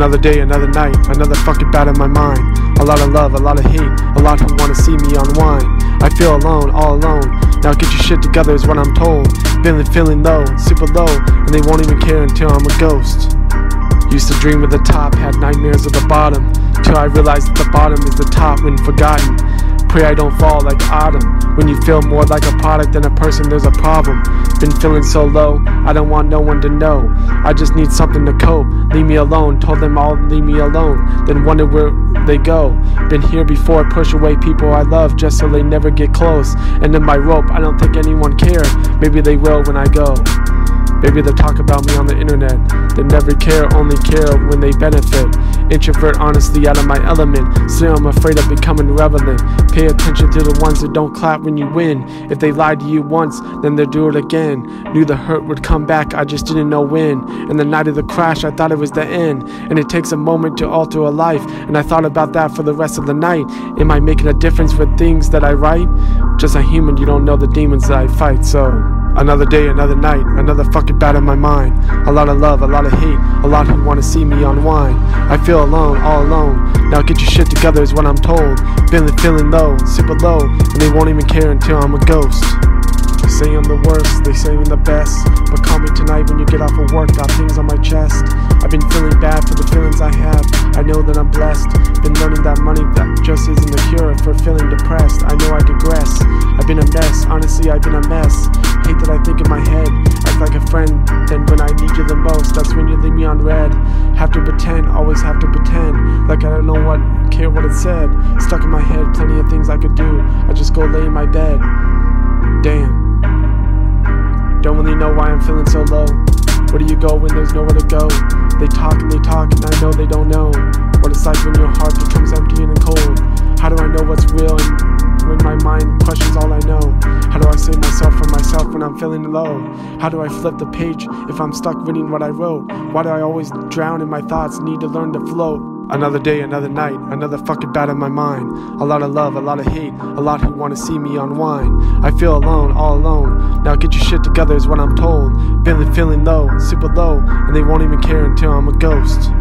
Another day, another night, another fucking bat in my mind. A lot of love, a lot of hate, a lot who wanna see me unwind. I feel alone, all alone. Now get your shit together is what I'm told. Feeling, feeling low, super low, and they won't even care until I'm a ghost. Used to dream of the top, had nightmares of the bottom. Till I realized that the bottom is the top when forgotten. Pray I don't fall like autumn. When you feel more like a product than a person, there's a problem. Been feeling so low, I don't want no one to know. I just need something to cope. Leave me alone, told them all leave me alone. Then wonder where they go. Been here before, push away people I love just so they never get close. And in my rope, I don't think anyone cared. Maybe they will when I go. Maybe they'll talk about me on the internet. They never care, only care when they benefit. Introvert, honestly, out of my element. Still, I'm afraid of becoming relevant. Pay attention to the ones that don't clap when you win. If they lied to you once, then they'll do it again. Knew the hurt would come back, I just didn't know when. And the night of the crash, I thought it was the end. And it takes a moment to alter a life. And I thought about that for the rest of the night. Am I making a difference with things that I write? Just a human, you don't know the demons that I fight, so. Another day, another night, another fucking bat in my mind. A lot of love, a lot of hate, a lot who wanna see me unwind. I feel alone, all alone. Now get your shit together is what I'm told. Feeling, feeling low, super low, and they won't even care until I'm a ghost. They say I'm the worst, they say I'm the best. But call me tonight when you get off of work, got things on my chest. I've been feeling bad for the feelings I have. I know that I'm blessed. Been learning that money that just isn't the cure for feeling depressed. I know I digress. I've been a mess, honestly, I've been a mess hate that I think in my head. I don't know what, care what it said. Stuck in my head, plenty of things I could do. I just go lay in my bed. Damn. Don't really know why I'm feeling so low. Where do you go when there's nowhere to go? They talk and they talk, and I know they don't know what it's like when your heart becomes empty and cold. How do I know what's real and when my mind questions all I know? How do I save myself from myself when I'm feeling low? How do I flip the page if I'm stuck reading what I wrote? Why do I always drown in my thoughts, need to learn to float? Another day, another night, another fucking bat in my mind. A lot of love, a lot of hate, a lot who wanna see me unwind. I feel alone, all alone. Now get your shit together is what I'm told. Feeling, feeling low, super low, and they won't even care until I'm a ghost.